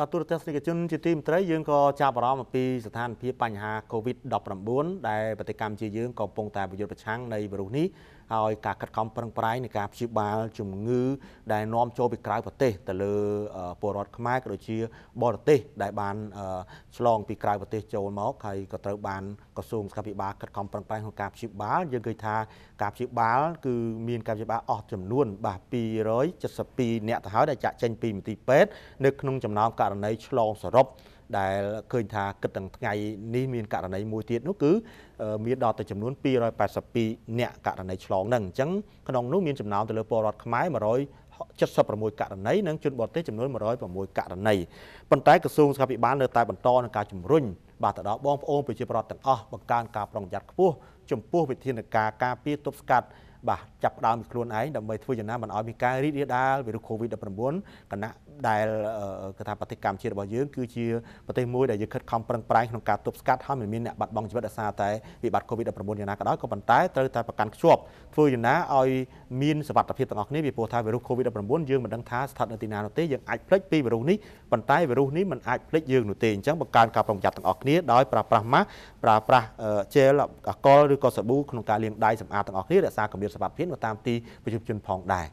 បាទទូរទស្សនិកជនជាទីមេត្រីយើងក៏ចាប់អារម្មណ៍អំពីស្ថានភាពបញ្ហា COVID-19 ដែលប្រទេសកម្ពុជាយើងក៏កំពុងតែប្រយុទ្ធប្រឆាំងនៃវីរុសនេះ ហើយការខិតខំប្រឹងប្រែងនៃការព្យាបាលជំងឺ ដែលនាំចូលពីក្រៅប្រទេសទៅលើពលរដ្ឋខ្មែរក៏ដូចជាបរទេសដែលបានឆ្លងពីក្រៅប្រទេសចូលមកហើយក៏ត្រូវបានក្រសួងសុខាភិបាលខិតខំប្រឹងប្រែងក្នុងការព្យាបាលយើងឃើញថាការព្យាបាលគឺមានការព្យាបាលអស់ចំនួនបាទ272អ្នកទៅហើយដែលចាក់ចេញពីមន្ទីរពេទ្យនៅក្នុងចំណោមករណីឆ្លងសរុប ដែលឃើញថាគិតទាំងថ្ងៃនេះមានករណីមួយទៀតនោះគឺមានដល់ទៅចំនួន282អ្នកករណីឆ្លងហ្នឹងអញ្ចឹងក្នុងនោះមានចំណោមទៅលើពលរដ្ឋខ្មែរ176ករណីនិងជនបរទេសចំនួន106ករណីប៉ុន្តែក្រសួងសុខាភិបាលនៅតែបន្តនឹងការជំរុញបាទទៅដល់បងប្អូនប្រជាពលរដ្ឋទាំងអស់បង្កើនការប្រុងប្រយ័ត្នខ្ពស់ចំពោះវិធានការការពារទប់ស្កាត់ បាទចាប់ដើមពីខ្លួនឯងដើម្បីធ្វើយ៉ាងណាមិនឲ្យមានការរីករាលដាលវីរុស COVID-19 គណៈដែលគឺថាប្រទេសកម្ពុជារបស់យើងគឺជាប្រទេសមួយដែលយើងខិតខំប្រឹងប្រែងក្នុងការទប់ស្កាត់ហើយមិនមានអ្នកបាត់បង់ជីវិតដោយសារតែវិបត្តិ COVID-19 យ៉ាងណាក៏ដោយក៏ប៉ុន្តែត្រូវតែប្រកាន់ខ្ជាប់ធ្វើយ៉ាងណាឲ្យមានសុវត្ថិភាពទាំងអស់គ្នាពីព្រោះថាវីរុស COVID-19 យើងមិនដឹងថាស្ថិតនៅទីណានោះទេយើងអាចភ្លេចពីវីរុសនេះប៉ុន្តែវីរុសនេះមិនអាចភ្លេចយើងនោះទេអញ្ចឹងបង្កើនការប្រុងប្រយ័ត្នទាំងអស់គ្នាដោយប្រើប្រាស់ម៉ាស់ប្រើប្រាស់ជែលអាល់កុលឬក៏សាប៊ូក្នុងការលាងដៃសម្អាតទាំងអស់គ្នារក្សាកម្រិតសុវត្ថិភាពនៅតាមទីប្រជុំជនផងដែរ